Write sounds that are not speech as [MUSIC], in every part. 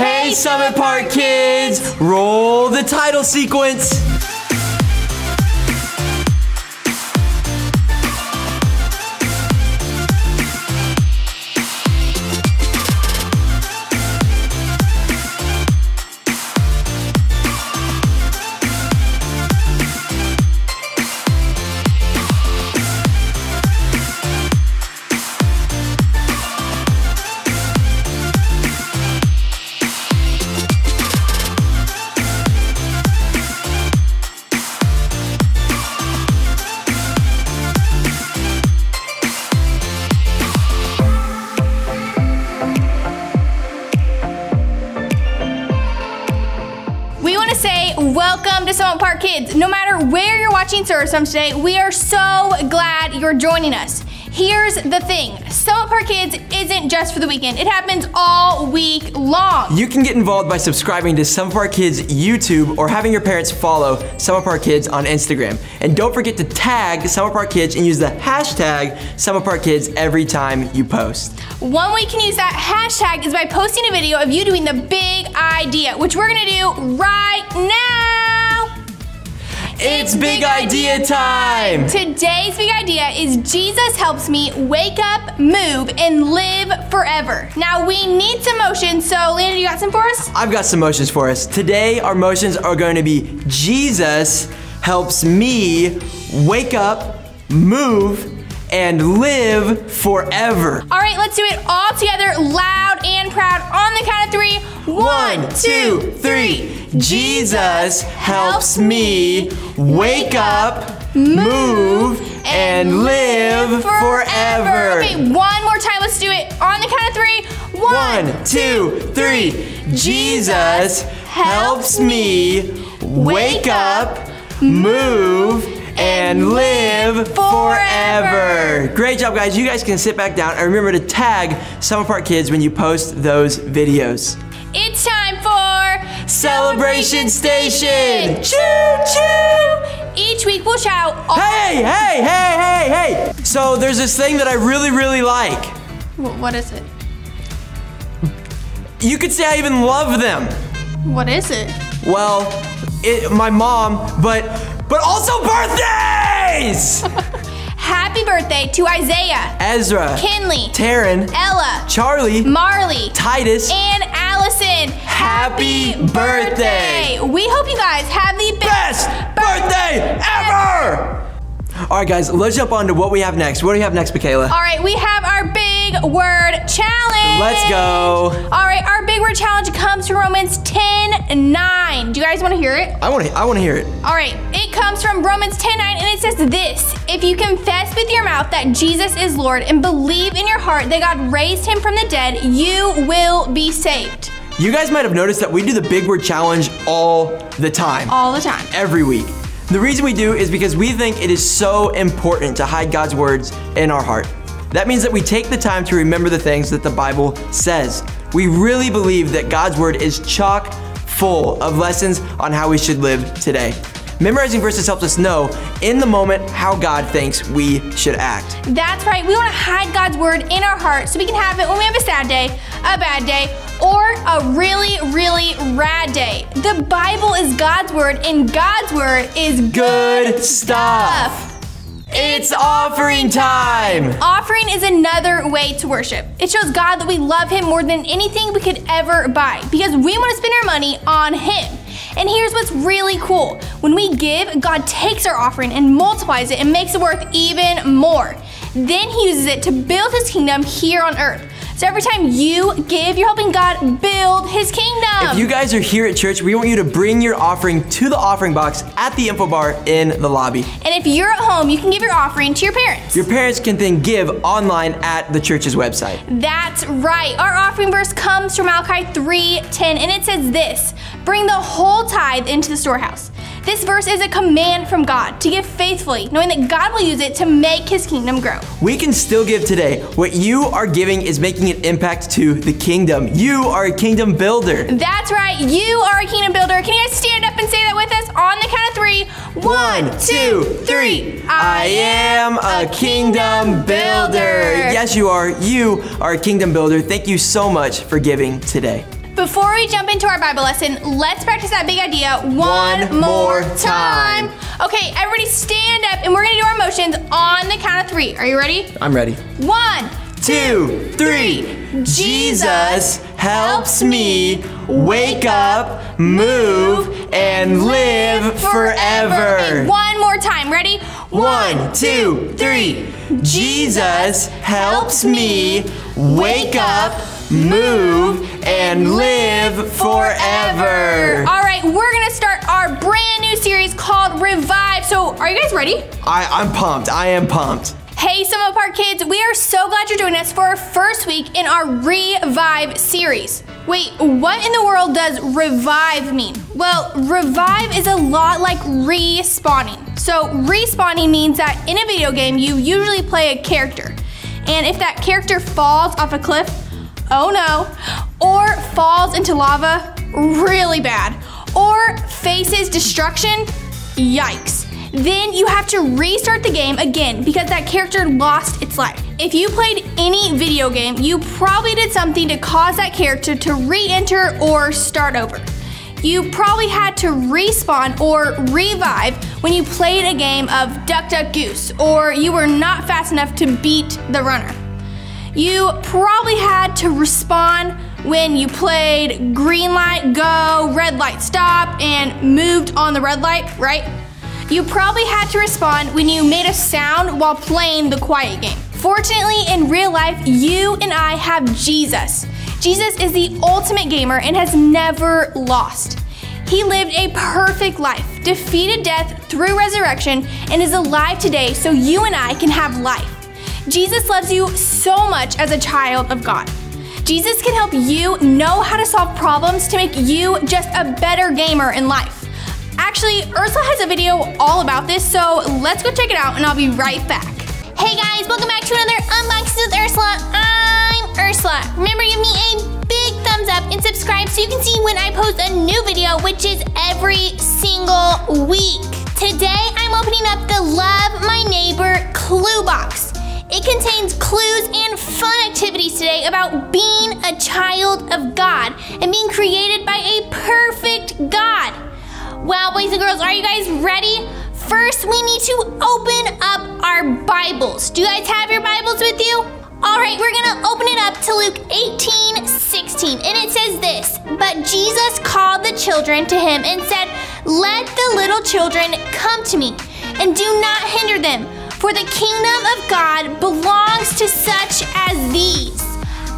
Hey, Summit Park kids! Roll the title sequence! Service from today, we are so glad you're joining us. Here's the thing Summit Park Kids isn't just for the weekend, it happens all week long. You can get involved by subscribing to Summit Park Kids YouTube or having your parents follow Summit Park Kids on Instagram. And don't forget to tag Summit Park Kids and use the hashtag Summit Park Kids every time you post. One way you can use that hashtag is by posting a video of you doing the big idea, which we're gonna do right now. It's Big Idea Time! Today's big idea is Jesus helps me wake up, move, and live forever. Now we need some motions, so Lena, you got some for us? I've got some motions for us. Today, our motions are going to be Jesus helps me wake up, move, and live forever. All right, let's do it all together, loud and proud. On the count of three. One, two, three. Jesus helps me wake up, move, and live forever. Okay, one more time. Let's do it. On the count of three. One, two, three. Jesus helps me wake up, move, and live forever. Great job, guys. You guys can sit back down and remember to tag Summit Park Kids when you post those videos. It's time for Celebration Station! Choo choo! Each week we'll shout. Hey, hey, hey, hey, hey! So there's this thing that I really, really like. What is it? You could say I even love them. What is it? Well, it, my mom, but but also birthdays! [LAUGHS] Happy birthday to Isaiah, Ezra, Kinley, Taryn, Ella, Charlie, Marley, Titus. and Allison. Happy birthday. We hope you guys have the best, Best birthday ever! All right, guys, let's jump on to what we have next. What do we have next, Michaela? All right, we have our big word challenge. Let's go. All right, our big word challenge comes from Romans 10 9. Do you guys want to hear it? I want to. I want to hear it. All right, it comes from Romans 10 9, and it says this If you confess with your mouth that Jesus is Lord and believe in your heart that God raised him from the dead, you will be saved. You guys might have noticed that we do the big word challenge all the time. All the time. every week. The reason we do is because we think it is so important to hide God's words in our heart. That means that we take the time to remember the things that the Bible says. We really believe that God's word is chock full of lessons on how we should live today. Memorizing verses helps us know in the moment how God thinks we should act. That's right. We want to hide God's word in our heart so we can have it when we have a sad day, a bad day, or a really, really rad day. The Bible is God's word, and God's word is Good stuff. It's offering time. Offering is another way to worship. It shows God that we love Him more than anything we could ever buy because we want to spend our money on Him. And here's what's really cool when we give, God takes our offering and multiplies it and makes it worth even more. Then He uses it to build His kingdom here on earth. So every time you give, you're helping God build His kingdom. If you guys are here at church, we want you to bring your offering to the offering box at the info bar in the lobby. and if you're at home, you can give your offering to your parents. Your parents can then give online at the church's website. That's right. Our offering verse comes from Malachi 3:10 and it says this: "Bring the whole tithe into the storehouse." This verse is a command from God to give faithfully, knowing that God will use it to make his kingdom grow. We can still give today. What you are giving is making an impact to the kingdom. You are a kingdom builder. That's right. You are a kingdom builder. Can you guys stand up and say that with us on the count of three? One, two, three. I am a kingdom builder. Yes, you are. You are a kingdom builder. Thank you so much for giving today. Before we jump into our Bible lesson, let's practice that big idea one, One more time. time. Okay, everybody stand up and we're gonna do our motions on the count of three. Are you ready? I'm ready. One, Two, three. Jesus helps me wake up, move, and live Okay, forever. one more time. Ready? One, two, three. Jesus helps me wake up, move, and live forever. All right, we're gonna start our brand new series called Revive. So, are you guys ready? I, I'm pumped. I am pumped. Hey, Summit Park kids, we are so glad you're joining us for our first week in our Revive series. Wait, what in the world does revive mean? Well, revive is a lot like respawning. So, respawning means that in a video game, you usually play a character. And if that character falls off a cliff, oh no, or falls into lava, really bad, or faces destruction, yikes. Then you have to restart the game again because that character lost its life. If you played any video game, you probably did something to cause that character to re enter or start over. You probably had to respawn or revive when you played a game of Duck Duck Goose, or you were not fast enough to beat the runner. You probably had to respawn when you played green light, go, red light, stop, and moved on the red light, right? You probably had to respawn when you made a sound while playing the quiet game. Fortunately, in real life, you and I have Jesus. Jesus is the ultimate gamer and has never lost. He lived a perfect life, defeated death through resurrection, and is alive today so you and I can have life. Jesus loves you so much as a child of God. Jesus can help you know how to solve problems to make you just a better gamer in life. Actually, Ursula has a video all about this, so let's go check it out and I'll be right back. Hey guys, welcome back to another Unboxing with Ursula. I'm Ursula. Remember, give me a big thumbs up and subscribe so you can see when I post a new video, which is every single week. Today, I'm opening up the Love My Neighbor Clue Box. It contains clues and fun activities today about being a child of God and being created by a perfect God. Well, boys and girls, are you guys ready? First, we need to open up our Bibles. Do you guys have your Bibles with you? All right, we're gonna open it up to Luke 18 16, and it says this But Jesus called the children to him and said, Let the little children come to me, and do not hinder them, for the kingdom of God belongs to such as these.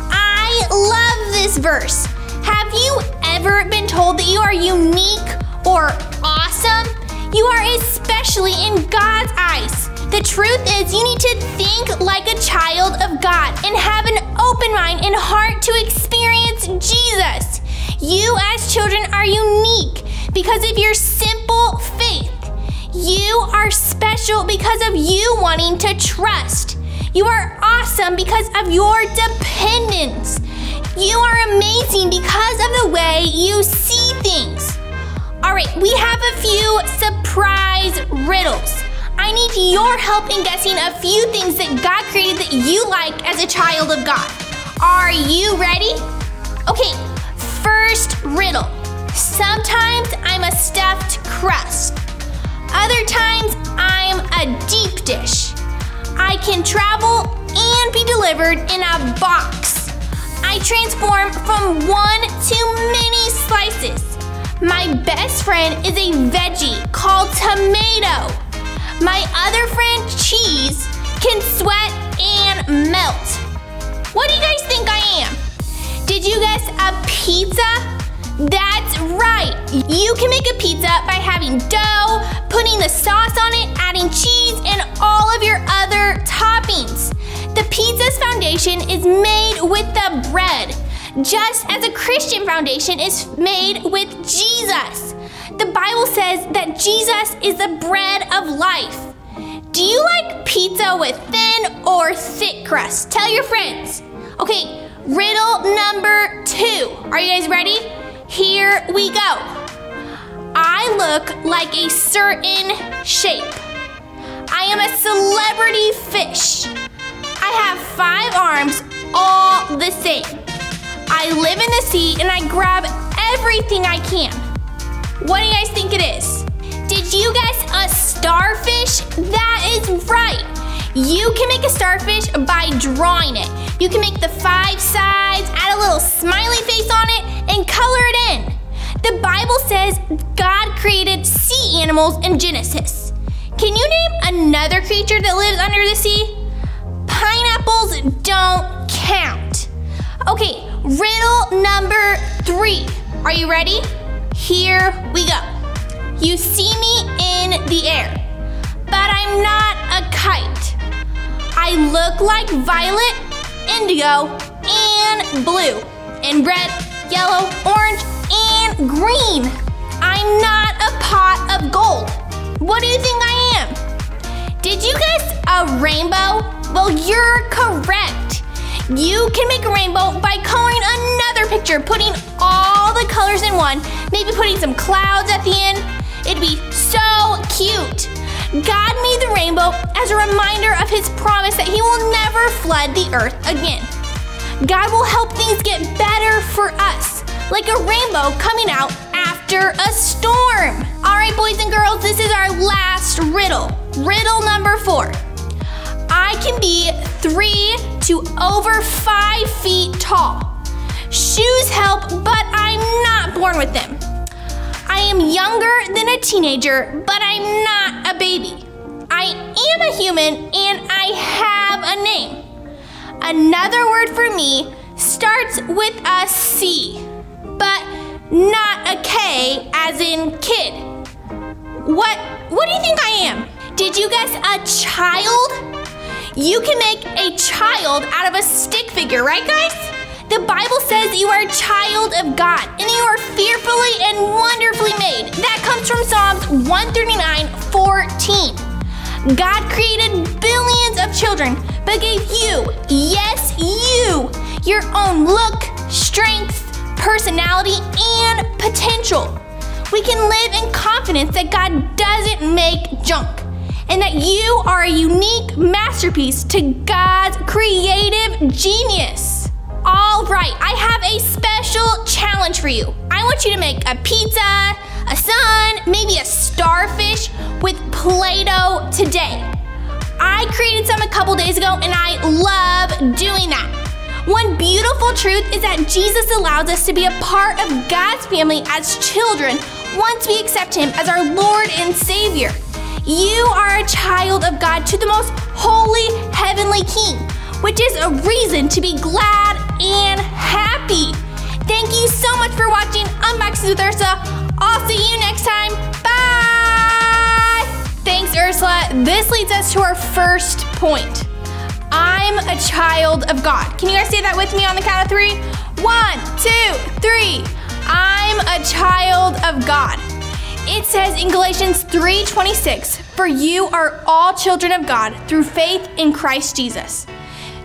I love this verse. Have you ever been told that you are unique or awesome? You are especially in God's eyes. The truth is, you need to think like a child of God and have an open mind and heart to experience Jesus. You, as children, are unique because of your simple faith. You are special because of you wanting to trust. You are awesome because of your dependence. You are amazing because of the way you see things. All right, we have a few surprise riddles. I need your help in guessing a few things that God created that you like as a child of God. Are you ready? Okay, first riddle. Sometimes I'm a stuffed crust. Other times I'm a deep dish. I can travel and be delivered in a box. I transform from one to many slices. My best friend is a veggie called tomato. My other friend, cheese, can sweat and melt. What do you guys think I am? Did you guess a pizza? That's right. You can make a pizza by having dough, putting the sauce on it, adding cheese, and all of your other toppings. The pizza's foundation is made with the bread, just as a Christian foundation is made with Jesus. The Bible says that Jesus is the bread of life. Do you like pizza with thin or thick crust? Tell your friends. Okay, riddle number two. Are you guys ready? Here we go. I look like a certain shape. I am a celebrity fish. I have five arms, all the same. I live in the sea and I grab everything I can. What do you guys think it is? Did you guess a starfish? That is right. You can make a starfish by drawing it. You can make the five sides, add a little smiley face on it, and color it in. The Bible says God created sea animals in Genesis. Can you name another creature that lives under the sea? Pineapples don't count. Okay, riddle number three. Are you ready? Here we go. You see me in the air, but I'm not a kite. I look like violet, indigo, and blue, and red, yellow, orange, and green. I'm not a pot of gold. What do you think I am? Did you guess a rainbow? Well, you're correct. You can make a rainbow by coloring another picture, putting all the colors in one, maybe putting some clouds at the end, It'd be so cute. God made the rainbow as a reminder of his promise that he will never flood the earth again. God will help things get better for us, like a rainbow coming out after a storm. All right, boys and girls, this is our last riddle. Riddle number four. I can be three to over five feet tall. Shoes help, but I'm not born with them. I am younger than a teenager, but I'm not a baby. I am a human and I have a name. Another word for me starts with a C, but not a K as in kid. What what do you think I am? Did you guess a child? You can make a child out of a stick figure, right guys? The Bible says you are a child of God and you are fearfully and wonderfully made. That comes from Psalms 139 14. God created billions of children, but gave you, yes, you, your own look, strength, personality, and potential. We can live in confidence that God doesn't make junk and that you are a unique masterpiece to God's creative genius. All right, I have a special challenge for you. I want you to make a pizza, a sun, maybe a starfish with Play Doh today. I created some a couple days ago and I love doing that. One beautiful truth is that Jesus allows us to be a part of God's family as children once we accept Him as our Lord and Savior. You are a child of God to the most holy heavenly King, which is a reason to be glad and happy. Thank you so much for watching Unboxings with Ursula. I'll see you next time. Bye! Thanks, Ursula. This leads us to our first point. I'm a child of God. Can you guys say that with me on the count of three? One, two, three. I'm a child of God. It says in Galatians 3:26, "For you are all children of God through faith in Christ Jesus."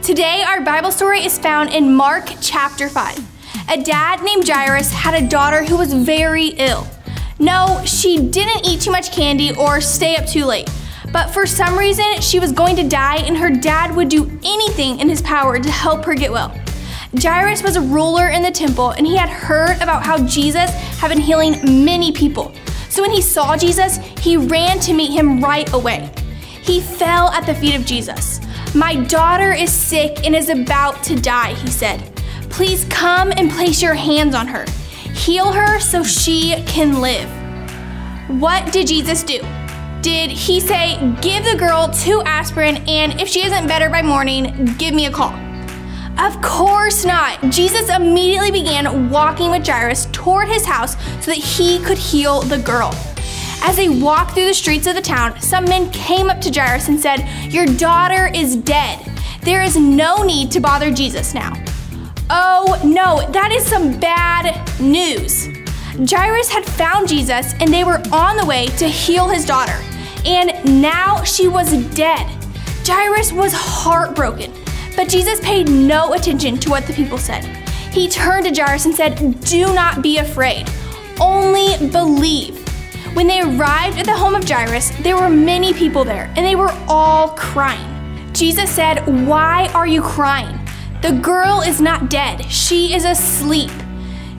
Today, our Bible story is found in Mark chapter 5. A dad named Jairus had a daughter who was very ill. No, she didn't eat too much candy or stay up too late. But for some reason, she was going to die, and her dad would do anything in his power to help her get well. Jairus was a ruler in the temple, and he had heard about how Jesus had been healing many people. So when he saw Jesus, he ran to meet him right away. He fell at the feet of Jesus. My daughter is sick and is about to die, he said. Please come and place your hands on her. Heal her so she can live. What did Jesus do? Did he say, give the girl two aspirin and if she isn't better by morning, give me a call? Of course not. Jesus immediately began walking with Jairus toward his house so that he could heal the girl. As they walked through the streets of the town, some men came up to Jairus and said, Your daughter is dead. There is no need to bother Jesus now. Oh no, that is some bad news. Jairus had found Jesus and they were on the way to heal his daughter. And now she was dead. Jairus was heartbroken, but Jesus paid no attention to what the people said. He turned to Jairus and said, Do not be afraid, only believe. When they arrived at the home of Jairus, there were many people there, and they were all crying. Jesus said, Why are you crying? The girl is not dead, she is asleep.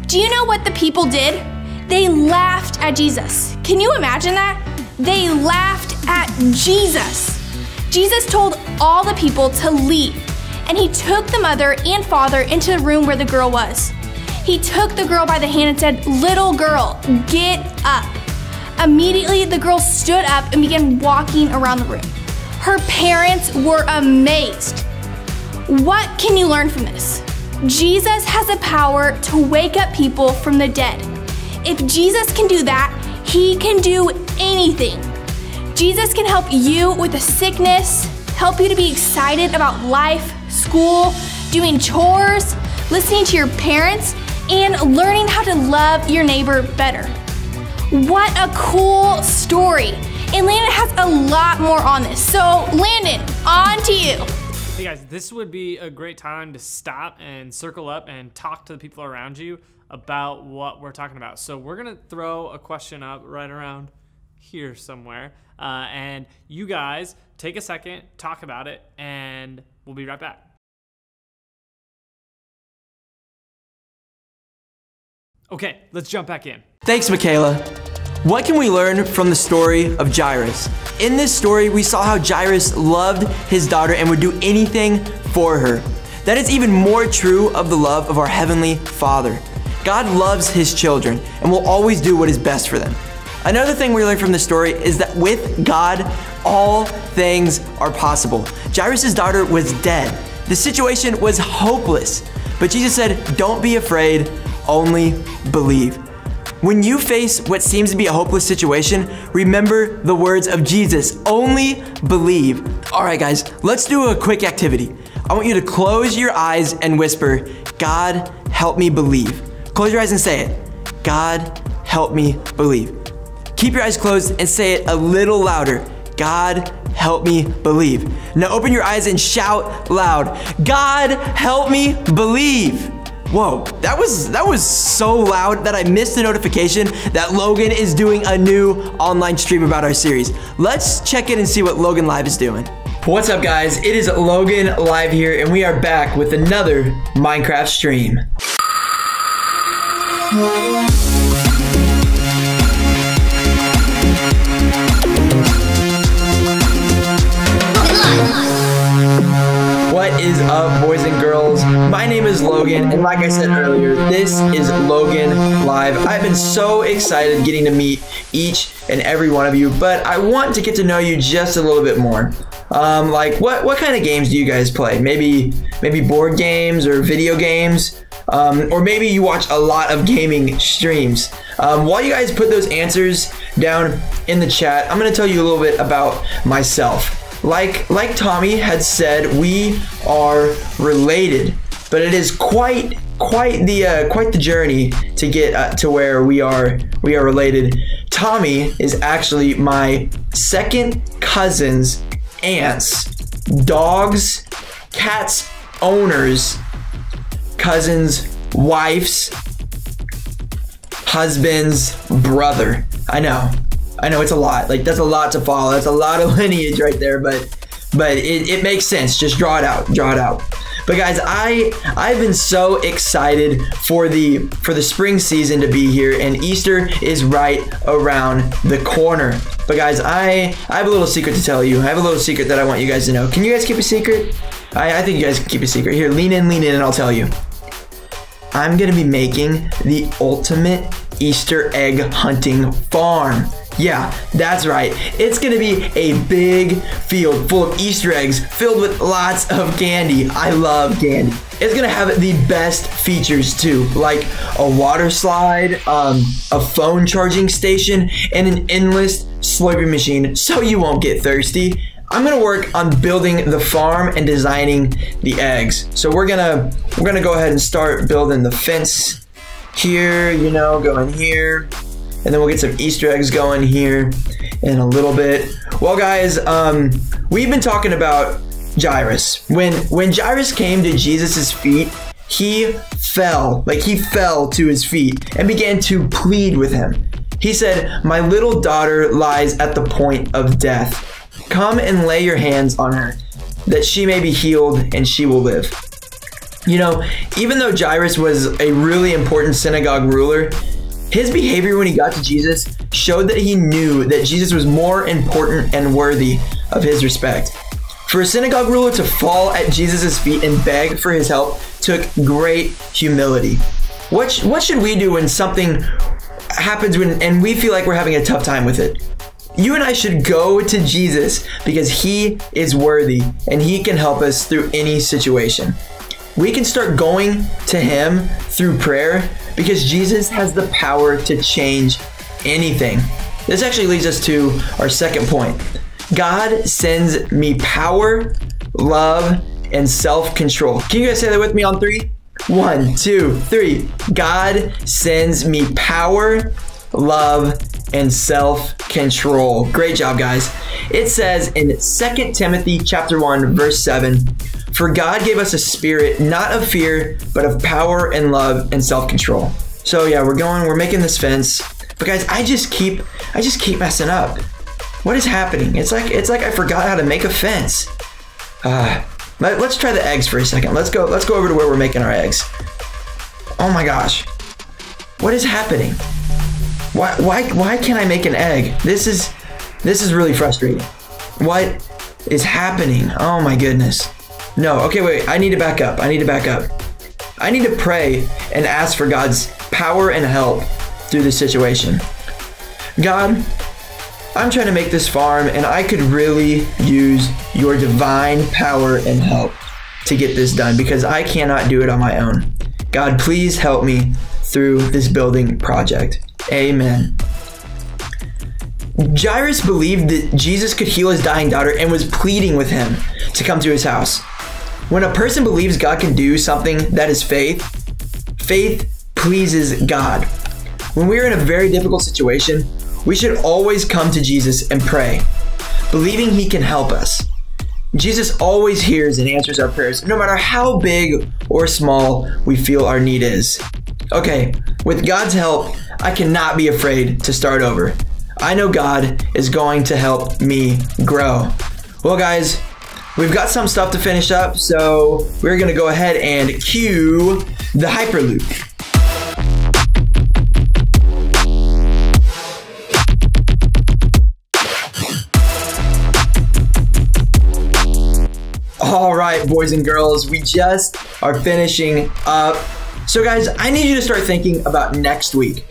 Do you know what the people did? They laughed at Jesus. Can you imagine that? They laughed at Jesus. Jesus told all the people to leave, and he took the mother and father into the room where the girl was. He took the girl by the hand and said, Little girl, get up. Immediately, the girl stood up and began walking around the room. Her parents were amazed. What can you learn from this? Jesus has the power to wake up people from the dead. If Jesus can do that, he can do anything. Jesus can help you with a sickness, help you to be excited about life, school, doing chores, listening to your parents, and learning how to love your neighbor better. What a cool story. And Landon has a lot more on this. So, Landon, on to you. Hey guys, this would be a great time to stop and circle up and talk to the people around you about what we're talking about. So, we're to throw a question up right around here somewhere. Uh, and you guys take a second, talk about it, and we'll be right back. Okay, let's jump back in. Thanks, Michaela. What can we learn from the story of Jairus? In this story, we saw how Jairus loved his daughter and would do anything for her. That is even more true of the love of our Heavenly Father. God loves his children and will always do what is best for them. Another thing we learn from this story is that with God, all things are possible. Jairus' daughter was dead. The situation was hopeless. But Jesus said, Don't be afraid, only believe. When you face what seems to be a hopeless situation, remember the words of Jesus only believe. All right, guys, let's do a quick activity. I want you to close your eyes and whisper, God, help me believe. Close your eyes and say it. God, help me believe. Keep your eyes closed and say it a little louder. God, help me believe. Now open your eyes and shout loud. God, help me believe. Whoa, that was that was so loud that I missed the notification that Logan is doing a new online stream about our series. Let's check in and see what Logan Live is doing. What's up guys? It is Logan Live here and we are back with another Minecraft stream. Is up, boys and girls? My name is Logan, and like I said earlier, this is Logan Live. I've been so excited getting to meet each and every one of you, but I want to get to know you just a little bit more. Um, like, what what kind of games do you guys play? Maybe maybe board games or video games, um, or maybe you watch a lot of gaming streams. Um, while you guys put those answers down in the chat, I'm gonna tell you a little bit about myself like like Tommy had said, we are related, but it is quite quite the uh, quite the journey to get uh, to where we are we are related. Tommy is actually my second cousin's aunt's dog's cat's owner's cousin's wife's husband's brother. I know. I know it's a lot. Like that's a lot to follow. That's a lot of [LAUGHS] lineage right there, but but it, it makes sense. Just draw it out. Draw it out. But guys, I I've been so excited for the for the spring season to be here, and Easter is right around the corner. But guys, I I have a little secret to tell you. I have a little secret that I want you guys to know. Can you guys keep a secret? I, I think you guys can keep a secret. Here, lean in, lean in, and I'll tell you. I'm gonna be making the ultimate Easter egg hunting farm. Yeah, that's right. It's gonna be a big field full of Easter eggs filled with lots of candy. I love candy. It's gonna have the best features too, like a water slide, um, a phone charging station, and an endless slurping machine so you won't get thirsty. I'm gonna work on building the farm and designing the eggs. So we're gonna we're gonna go ahead and start building the fence here, you know, going here, and then we'll get some Easter eggs going here in a little bit. Well, guys, um, we've been talking about Jairus. When when Jairus came to Jesus's feet, he fell, like he fell to his feet and began to plead with him. He said, "My little daughter lies at the point of death." Come and lay your hands on her, that she may be healed and she will live. You know, even though Jairus was a really important synagogue ruler, his behavior when he got to Jesus showed that he knew that Jesus was more important and worthy of his respect. For a synagogue ruler to fall at Jesus' feet and beg for his help took great humility. What, sh- what should we do when something happens when, and we feel like we're having a tough time with it? You and I should go to Jesus because he is worthy and he can help us through any situation. We can start going to him through prayer because Jesus has the power to change anything. This actually leads us to our second point. God sends me power, love, and self control. Can you guys say that with me on three? One, two, three. God sends me power, love, and self-control. Great job, guys. It says in 2 Timothy chapter 1, verse 7, For God gave us a spirit not of fear, but of power and love and self-control. So yeah, we're going, we're making this fence. But guys, I just keep I just keep messing up. What is happening? It's like it's like I forgot how to make a fence. Uh, let, let's try the eggs for a second. Let's go let's go over to where we're making our eggs. Oh my gosh. What is happening? Why why why can't I make an egg? This is this is really frustrating. What is happening? Oh my goodness. No, okay, wait. I need to back up. I need to back up. I need to pray and ask for God's power and help through this situation. God, I'm trying to make this farm and I could really use your divine power and help to get this done because I cannot do it on my own. God, please help me through this building project. Amen. Jairus believed that Jesus could heal his dying daughter and was pleading with him to come to his house. When a person believes God can do something that is faith, faith pleases God. When we are in a very difficult situation, we should always come to Jesus and pray, believing He can help us. Jesus always hears and answers our prayers, no matter how big or small we feel our need is. Okay, with God's help, I cannot be afraid to start over. I know God is going to help me grow. Well, guys, we've got some stuff to finish up, so we're to go ahead and cue the Hyperloop. All right, boys and girls, we just are finishing up. So, guys, I need you to start thinking about next week.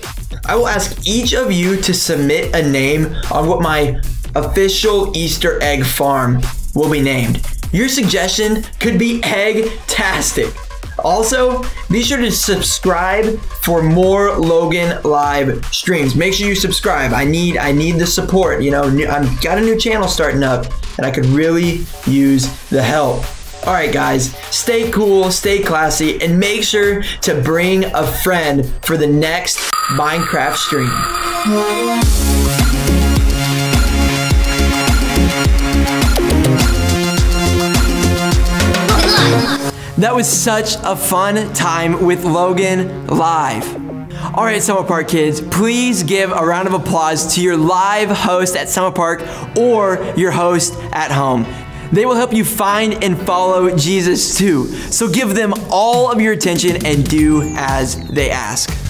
I will ask each of you to submit a name on what my official Easter egg farm will be named. Your suggestion could be egg-tastic. Also, be sure to subscribe for more Logan live streams. Make sure you subscribe. I need I need the support. You know, I've got a new channel starting up, and I could really use the help. All right, guys, stay cool, stay classy, and make sure to bring a friend for the next Minecraft stream. That was such a fun time with Logan live. All right, Summit Park kids, please give a round of applause to your live host at Summit Park or your host at home. They will help you find and follow Jesus too. So give them all of your attention and do as they ask.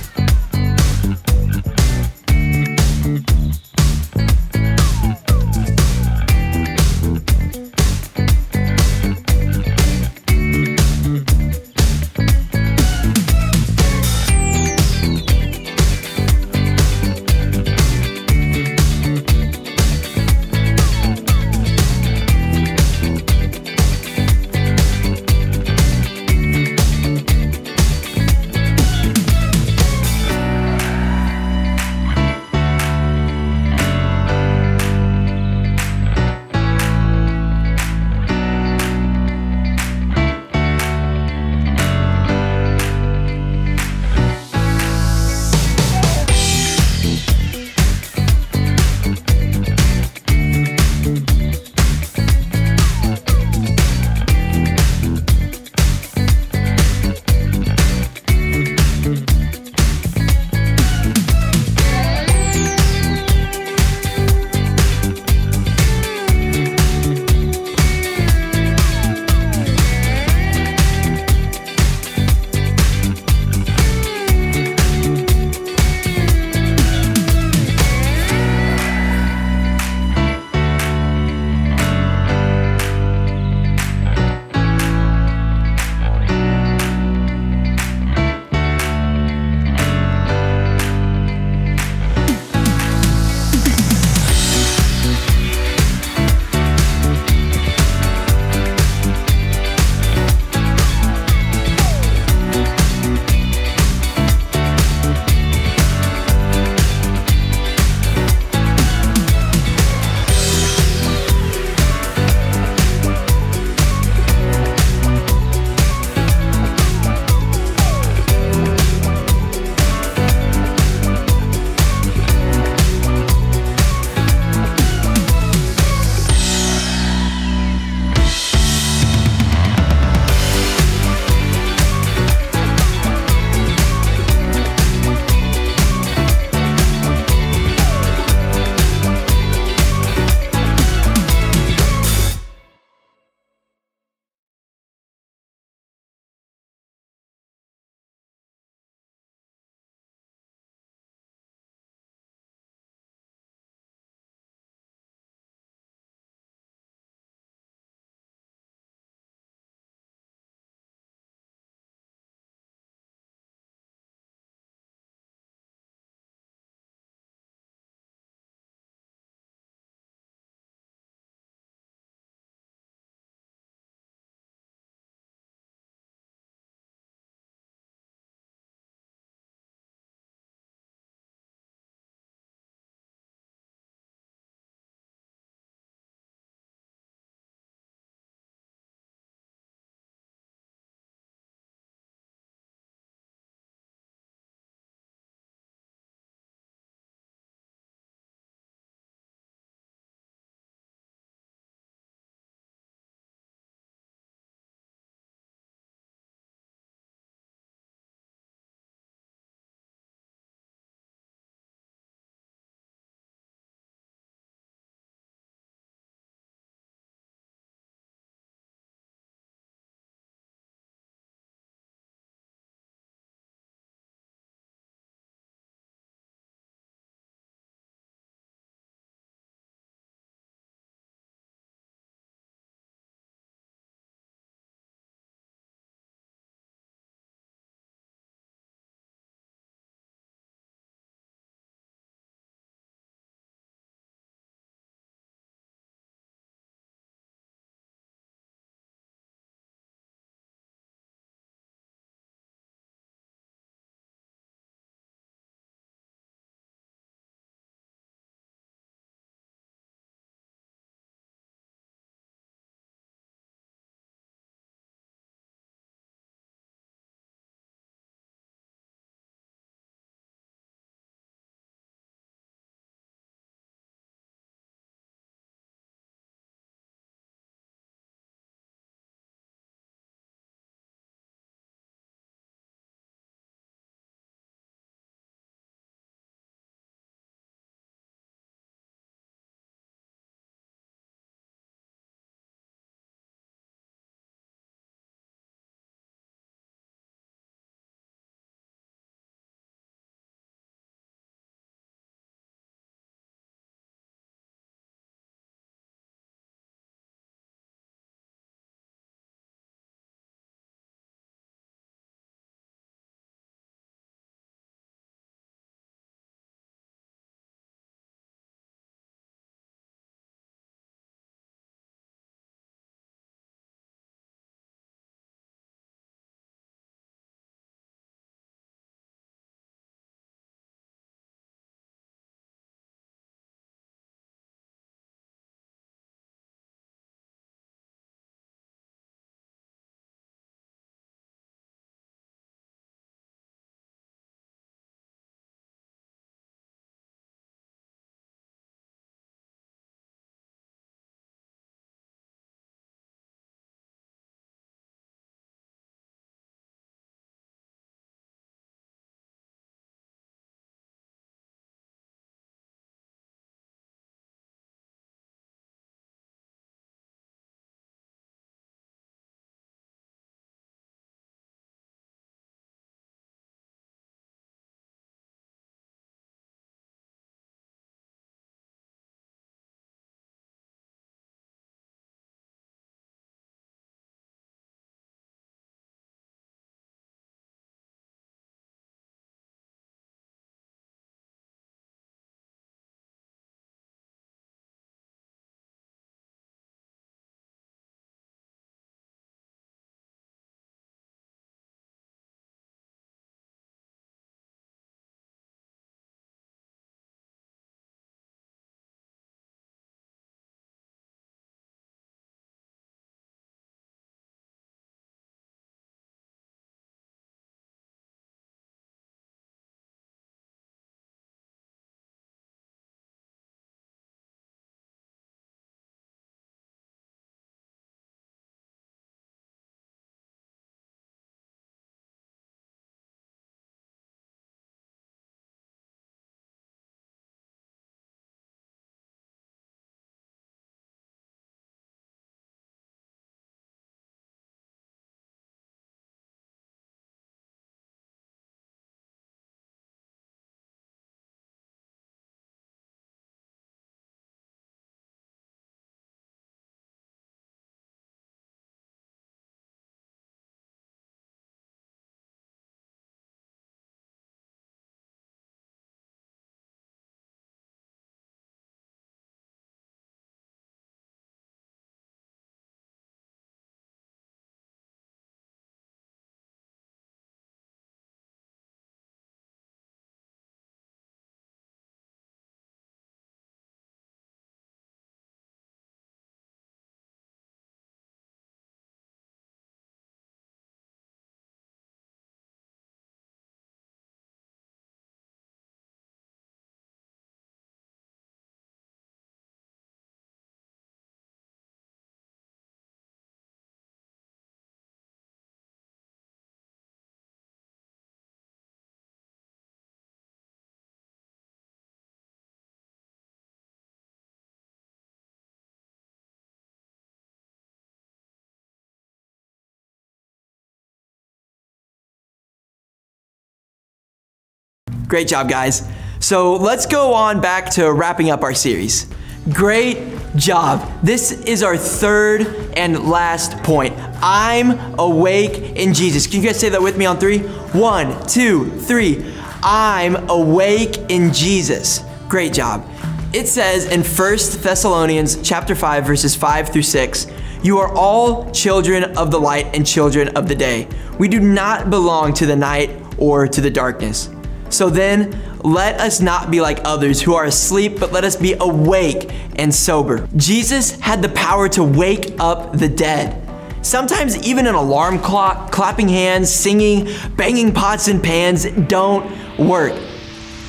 Great job, guys. So let's go on back to wrapping up our series. Great job. This is our third and last point. I'm awake in Jesus. Can you guys say that with me on three? One, two, three. I'm awake in Jesus. Great job. It says in 1 Thessalonians chapter 5 verses 5 through 6, you are all children of the light and children of the day. We do not belong to the night or to the darkness. So then, let us not be like others who are asleep, but let us be awake and sober. Jesus had the power to wake up the dead. Sometimes even an alarm clock, clapping hands, singing, banging pots and pans don't work.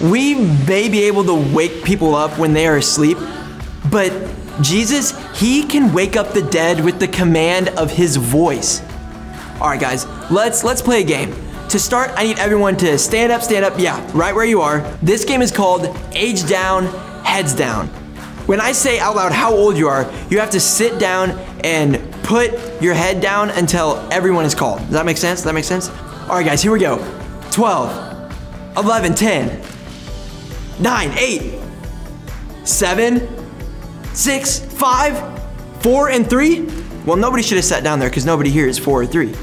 We may be able to wake people up when they are asleep, but Jesus, he can wake up the dead with the command of his voice. All right, guys, let's let's play a game. To start, I need everyone to stand up, stand up, yeah, right where you are. This game is called Age Down, Heads Down. When I say out loud how old you are, you have to sit down and put your head down until everyone is called. Does that make sense? Does that make sense? All right, guys, here we go. 12, 11, 10, 9, 8, 7, 6, 5, 4, and 3. Well, nobody should have sat down there because nobody here is 4 or 3.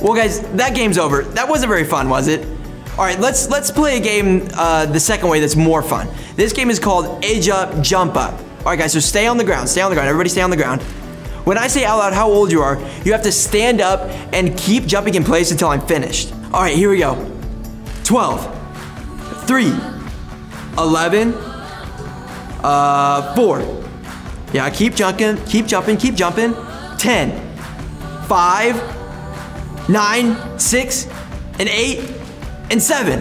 Well, guys, that game's over. That wasn't very fun, was it? All right, let's let's play a game uh, the second way that's more fun. This game is called Age Up, Jump Up. All right, guys, so stay on the ground. Stay on the ground. Everybody stay on the ground. When I say out loud how old you are, you have to stand up and keep jumping in place until I'm finished. All right, here we go. 12, 3, 11, uh, 4. Yeah, keep jumping, keep jumping, keep jumping. 10, 5, 9, 6, and 8, and 7.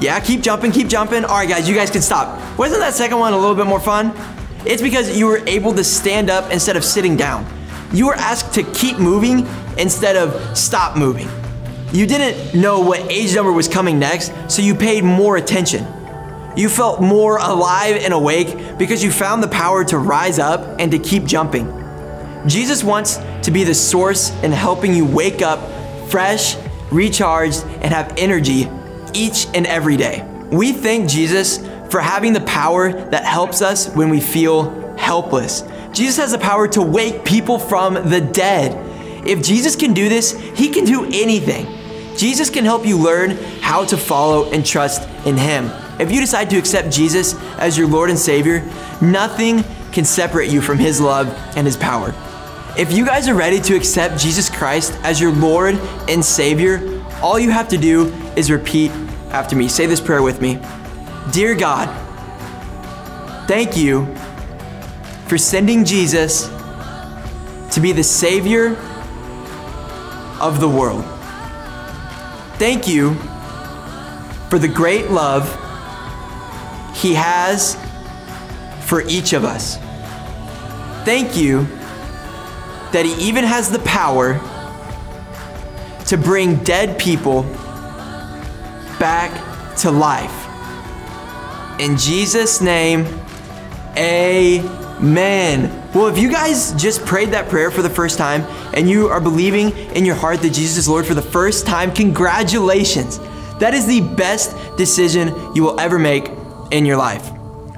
Yeah, keep jumping, keep jumping. All right, guys, you guys can stop. Wasn't that second one a little bit more fun? It's because you were able to stand up instead of sitting down. You were asked to keep moving instead of stop moving. You didn't know what age number was coming next, so you paid more attention. You felt more alive and awake because you found the power to rise up and to keep jumping. Jesus wants to be the source in helping you wake up fresh, recharged, and have energy each and every day. We thank Jesus for having the power that helps us when we feel helpless. Jesus has the power to wake people from the dead. If Jesus can do this, he can do anything. Jesus can help you learn how to follow and trust in him. If you decide to accept Jesus as your Lord and Savior, nothing can separate you from his love and his power. If you guys are ready to accept Jesus Christ as your Lord and Savior, all you have to do is repeat after me. Say this prayer with me. Dear God, thank you for sending Jesus to be the Savior of the world. Thank you for the great love He has for each of us. Thank you that He even has the power to bring dead people back to life. In Jesus' name, amen. Well, if you guys just prayed that prayer for the first time and you are believing in your heart that Jesus is Lord for the first time, congratulations. That is the best decision you will ever make in your life.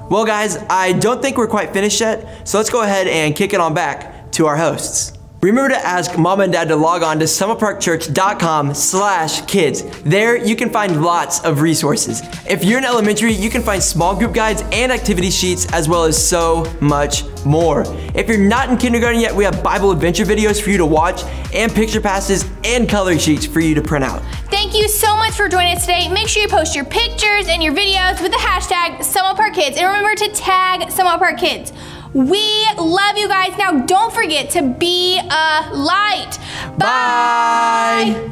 Well, guys, I don't think we're quite finished yet, so let's go ahead and kick it on back to our hosts. Remember to ask mom and dad to log on to summitparkchurch.com slash kids. There you can find lots of resources. If you're in elementary, you can find small group guides and activity sheets as well as so much more. If you're not in kindergarten yet, we have Bible adventure videos for you to watch and picture passes and coloring sheets for you to print out. Thank you so much for joining us today. Make sure you post your pictures and your videos with the hashtag Summit Park Kids. And remember to tag Summit Park Kids. We love you guys. Now, don't forget to be a light. Bye.